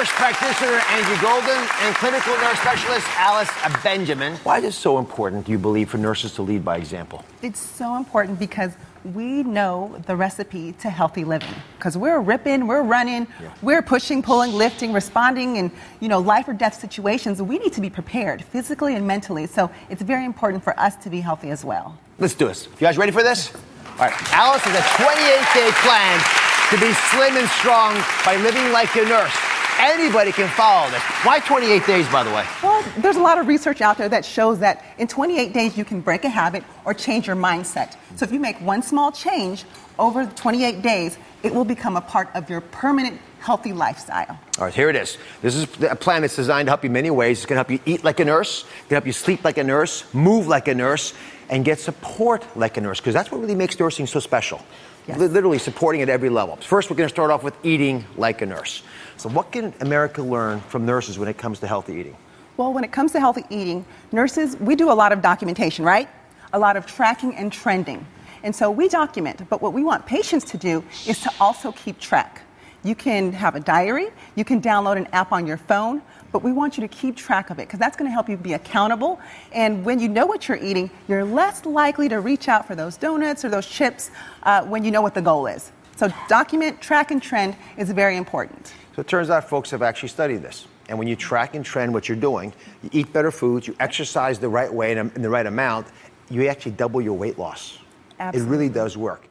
nurse practitioner Angie Golden and clinical nurse specialist Alice Benjamin. Why is it so important, do you believe, for nurses to lead by example? It's so important because we know the recipe to healthy living because we're ripping, we're running, yeah. we're pushing, pulling, lifting, responding in you know life or death situations. We need to be prepared physically and mentally. So it's very important for us to be healthy as well. Let's do this. You guys ready for this? All right. Alice has a 28-day plan to be slim and strong by living like a nurse. Anybody can follow this. Why 28 days, by the way? Well, there's a lot of research out there that shows that in 28 days you can break a habit or change your mindset. So if you make one small change over 28 days, it will become a part of your permanent healthy lifestyle. All right, here it is. This is a plan that's designed to help you many ways. It's going to help you eat like a nurse, it's going to help you sleep like a nurse, move like a nurse, and get support like a nurse, because that's what really makes nursing so special. Yes. Literally supporting at every level. First, we're going to start off with eating like a nurse. So, what can America learn from nurses when it comes to healthy eating? Well, when it comes to healthy eating, nurses, we do a lot of documentation, right? A lot of tracking and trending. And so we document, but what we want patients to do is to also keep track. You can have a diary, you can download an app on your phone, but we want you to keep track of it because that's going to help you be accountable. And when you know what you're eating, you're less likely to reach out for those donuts or those chips uh, when you know what the goal is. So document, track, and trend is very important. So it turns out folks have actually studied this. And when you track and trend what you're doing, you eat better foods, you exercise the right way and in the right amount, you actually double your weight loss. Absolutely. It really does work.